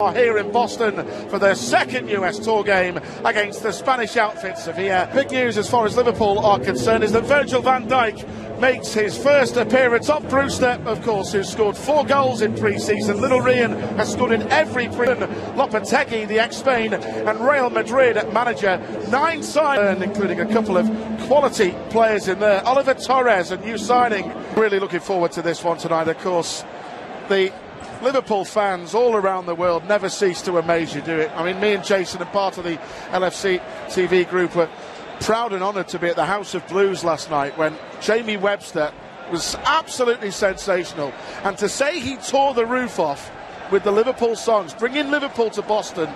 are here in Boston for their second US Tour game against the Spanish outfit Sevilla. Big news as far as Liverpool are concerned is that Virgil van Dijk makes his first appearance. Top Brewster, of course, who scored four goals in pre-season. Little Rian has scored in every pre Lopetegui, the ex-Spain, and Real Madrid manager. Nine signed, including a couple of quality players in there. Oliver Torres, a new signing. Really looking forward to this one tonight, of course. The Liverpool fans all around the world never cease to amaze you, do it? I mean, me and Jason are part of the LFC TV group were proud and honoured to be at the House of Blues last night when Jamie Webster was absolutely sensational. And to say he tore the roof off with the Liverpool songs, bringing Liverpool to Boston,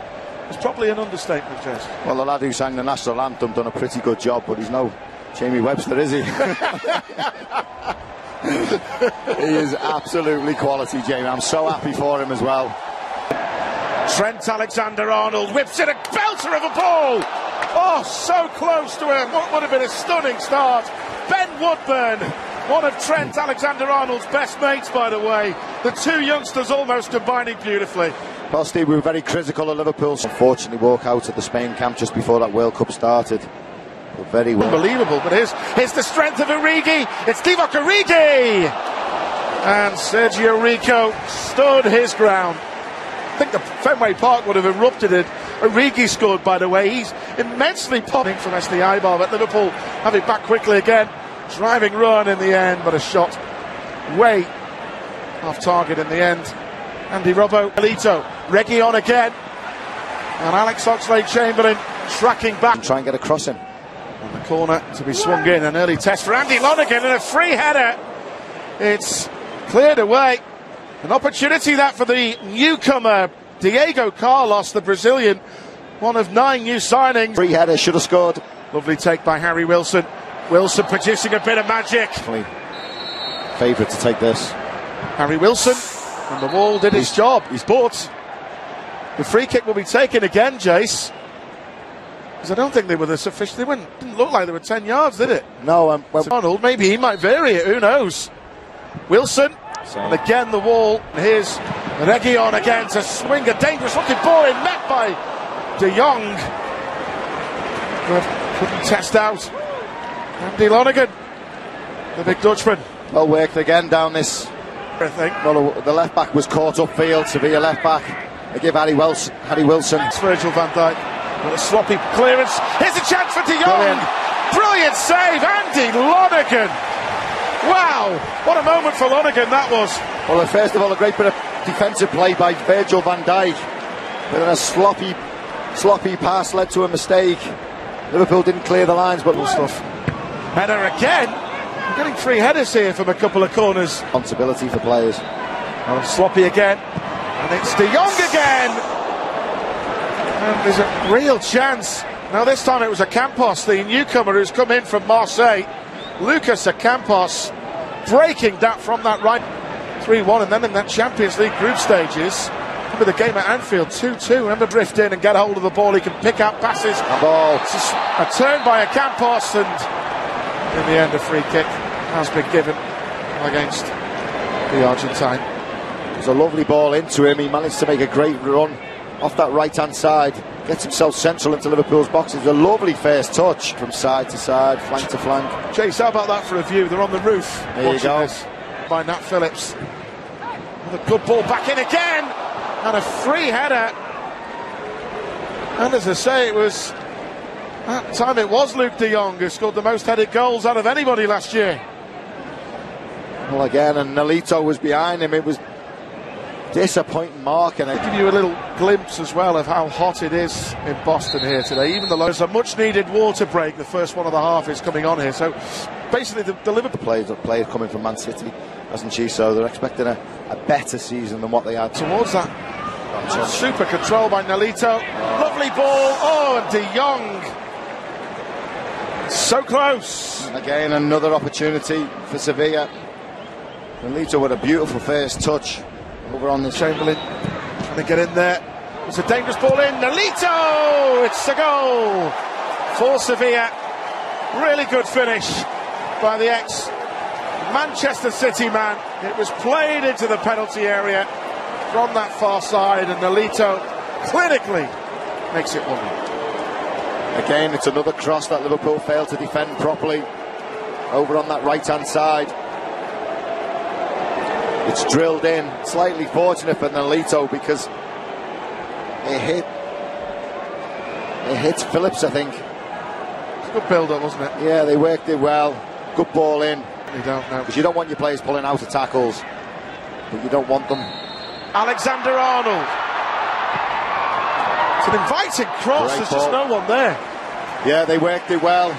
is probably an understatement, Jess. Well, the lad who sang the national anthem done a pretty good job, but he's no Jamie Webster, is he? he is absolutely quality, Jamie. I'm so happy for him as well. Trent Alexander Arnold whips in a belter of a ball. Oh, so close to a, what would have been a stunning start. Ben Woodburn, one of Trent Alexander Arnold's best mates, by the way. The two youngsters almost combining beautifully. Well, Steve, we were very critical of Liverpool. Unfortunately, walk out at the Spain camp just before that World Cup started. Very well. Unbelievable, but here's, here's the strength of Origi. It's Divock Origi! And Sergio Rico stood his ground. I think the Fenway Park would have erupted it. Origi scored, by the way. He's immensely popping from Wesley Eibar, but Liverpool have it back quickly again. Driving run in the end, but a shot way off target in the end. Andy Robbo, Elito, Reggie on again. And Alex Oxlade Chamberlain tracking back. Try and get across him. Corner to be swung in. An early test for Andy Lonergan and a free header. It's cleared away. An opportunity that for the newcomer, Diego Carlos, the Brazilian, one of nine new signings. Free header, should have scored. Lovely take by Harry Wilson. Wilson producing a bit of magic. Favourite to take this. Harry Wilson on the wall did his job. He's bought. The free kick will be taken again, Jace. Because I don't think they were the sufficient. They wouldn't, didn't look like they were 10 yards, did it? No, um, well, So Arnold, maybe he might vary it. Who knows? Wilson. And again the wall. Here's Region again to swing a dangerous looking ball in, met by De Jong. But couldn't test out. Andy Lonergan, the big Dutchman. well worked again down this. I think. Well, the left back was caught upfield. Sevilla left back. They give Harry Wilson. Harry Wilson. It's Virgil van Dijk with a sloppy clearance. Here's a chance for De Jong. Brilliant. Brilliant save, Andy Lonergan. Wow, what a moment for Lonergan that was. Well, first of all, a great bit of defensive play by Virgil van Dijk. But then a sloppy, sloppy pass led to a mistake. Liverpool didn't clear the lines, but Good stuff. Header again. We're getting three headers here from a couple of corners. responsibility for players. And sloppy again. And it's De Jong again. And there's a real chance. Now this time it was Ocampos, the newcomer who's come in from Marseille. Lucas Ocampos breaking that from that right 3-1 and then in that Champions League group stages. Remember the game at Anfield 2-2. Remember drift in and get hold of the ball. He can pick out passes. A ball. A turn by Ocampos and in the end a free kick has been given against the Argentine. It was a lovely ball into him. He managed to make a great run off that right hand side. Gets himself central into Liverpool's box. It was a lovely first touch from side to side, flank to flank. Chase, how about that for a view? They're on the roof. There you go. This by Nat Phillips. Another good ball back in again. And a free header. And as I say, it was. That time it was Luuk de Jong who scored the most headed goals out of anybody last year. Well, again, and Nolito was behind him. It was disappointing mark, and I Give you a little glimpse as well of how hot it is in Boston here today. Even the there's a much needed water break. The first one of the half is coming on here. So basically, the, the Liverpool players players coming from Man City, hasn't she? So they're expecting a, a better season than what they had. towards that super control by Nolito. Lovely ball. Oh, and De Jong. So close. Again, another opportunity for Sevilla. Nolito with a beautiful first touch over on this. Chamberlain trying to get in there. It's a dangerous ball in. Nolito! It's a goal for Sevilla. Really good finish by the ex Manchester City man. It was played into the penalty area. from that far side, and Nolito clinically makes it 1 Again, it's another cross that Liverpool failed to defend properly. Over on that right hand side. It's drilled in. Slightly fortunate for Nolito because it hit. It hit Phillips, I think. It's a good build up, wasn't it? Yeah, they worked it well. Good ball in. You don't know. Because you don't want your players pulling out of tackles, but you don't want them. Alexander Arnold. It's an inviting cross. Great There's ball. just no one there. Yeah, they worked it well.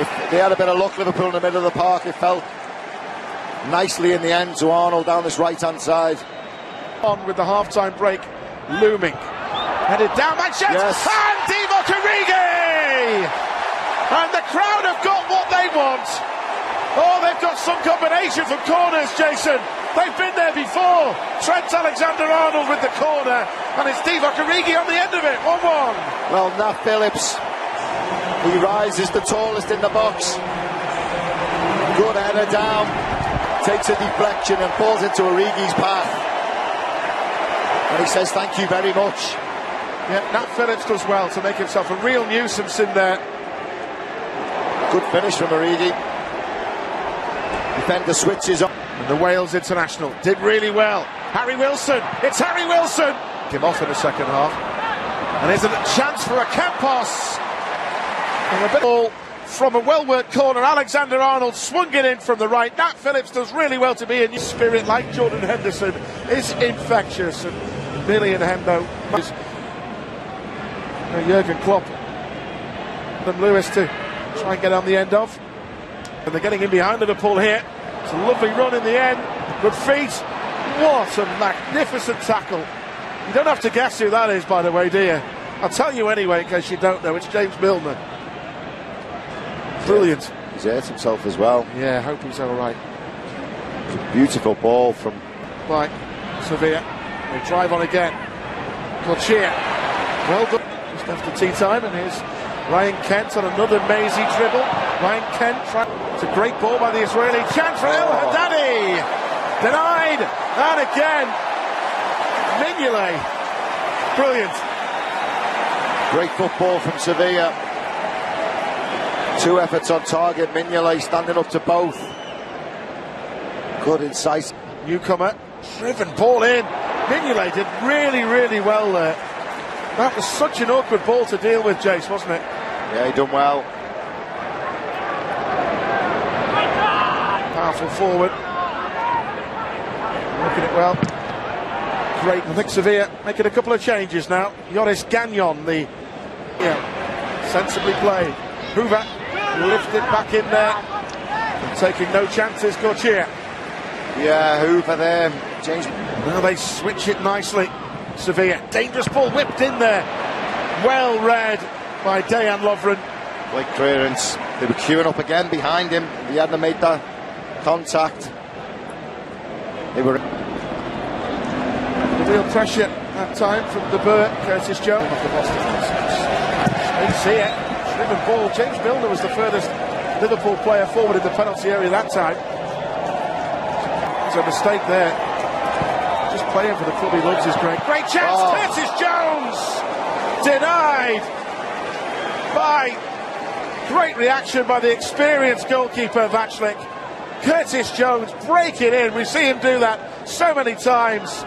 If they had a bit of luck, Liverpool in the middle of the park, it felt nicely in the end to Arnold down this right hand side. On with the half-time break looming. Headed down by Shets. Yes. And Divock Origi! And the crowd have got what they want. Oh, they've got some combination from corners, Jason. They've been there before. Trent Alexander-Arnold with the corner. And it's Divock Origi on the end of it. 1-1. Well, Nat Phillips, he rises the tallest in the box. Good header down, takes a deflection and falls into Origi's path. And he says, Thank you very much. Yeah, Nat Phillips does well to make himself a real nuisance in there. Good finish from Origi. Defender switches up. And the Wales international did really well. Harry Wilson, it's Harry Wilson. Came off in the second half. And there's a chance for Ocampos. And a bit ball from a well-worked corner. Alexander Arnold swung it in from the right. Nat Phillips does really well to be in spirit like Jordan Henderson is infectious. And Billy and Hendo. uh, Jurgen Klopp and Lewis to try and get on the end of. And they're getting in behind Liverpool here. It's a lovely run in the end. Good feet. What a magnificent tackle. You don't have to guess who that is, by the way, do you? I'll tell you anyway, in case you don't know. It's James Milner. Brilliant. He's hurt himself as well. Yeah, hope he's all right. Beautiful ball from Right, Sevilla. They drive on again. Corchia. Well done. Just after tea time, and here's Ryan Kent on another mazy dribble. Ryan Kent. Try- it's a great ball by the Israeli. Chance for El Haddadi. Denied. And again. Mignolet. Brilliant. great football from Sevilla. Two efforts on target. Mignolet standing up to both. Good insight. Newcomer. Driven ball in. Mignolet did really, really well there. That was such an awkward ball to deal with, Jace, wasn't it? Yeah, he done well. Powerful forward. Looking it well. Great. I think Sevilla making a couple of changes now. Joris Gnagnon, the yeah, sensibly played. Hoover lifted back in there. And taking no chances, Corchia. Yeah, Hoover there. James. Now they switch it nicely. Sevilla. Dangerous ball whipped in there. Well read by Dejan Lovren. Great clearance. They were queuing up again behind him. He hadn't made that contact. They were. The real pressure that time from the Burke, Curtis Jones. Off the Boston You see it. Driven ball. James Milner was the furthest Liverpool player forward in the penalty area that time. There's a mistake there. Just playing for the club he loves is great. Great chance. Oh. Curtis Jones denied by great reaction by the experienced goalkeeper Vaclík. Curtis Jones breaking in. We see him do that so many times.